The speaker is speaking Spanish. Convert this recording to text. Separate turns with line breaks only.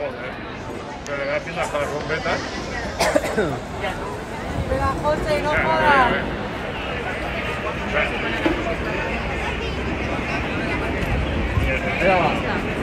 Joder. Eh. Pero le das tiendas para bombetas.
Pero a José, no jodas.
Venga,
va.